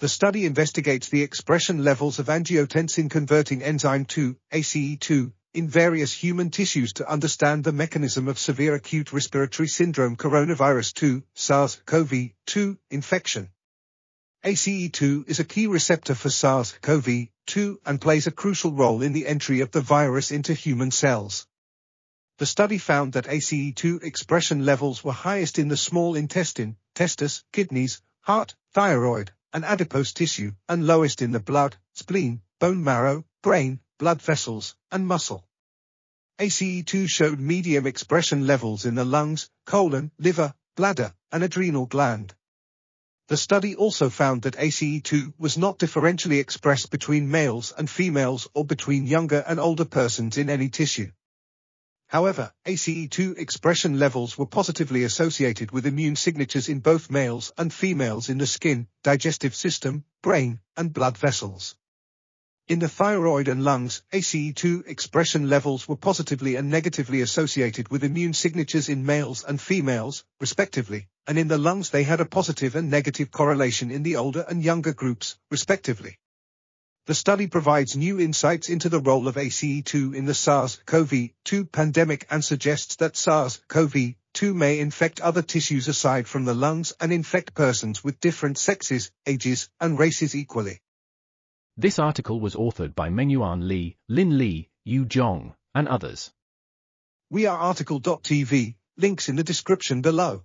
The study investigates the expression levels of angiotensin-converting enzyme 2, ACE2, in various human tissues to understand the mechanism of severe acute respiratory syndrome coronavirus 2, SARS-CoV-2, infection. ACE2 is a key receptor for SARS-CoV-2 and plays a crucial role in the entry of the virus into human cells. The study found that ACE2 expression levels were highest in the small intestine, testis, kidneys, heart, thyroid, and adipose tissue, and lowest in the blood, spleen, bone marrow, brain, blood vessels, and muscle. ACE2 showed medium expression levels in the lungs, colon, liver, bladder, and adrenal gland. The study also found that ACE2 was not differentially expressed between males and females or between younger and older persons in any tissue. However, ACE2 expression levels were positively associated with immune signatures in both males and females in the skin, digestive system, brain, and blood vessels. In the thyroid and lungs, ACE2 expression levels were positively and negatively associated with immune signatures in males and females, respectively, and in the lungs they had a positive and negative correlation in the older and younger groups, respectively. The study provides new insights into the role of ACE2 in the SARS-CoV-2 pandemic and suggests that SARS-CoV-2 may infect other tissues aside from the lungs and infect persons with different sexes, ages, and races equally. This article was authored by Mengyuan Li, Lin Li, Yue Zhang, and others. We are RTCL.TV, links in the description below.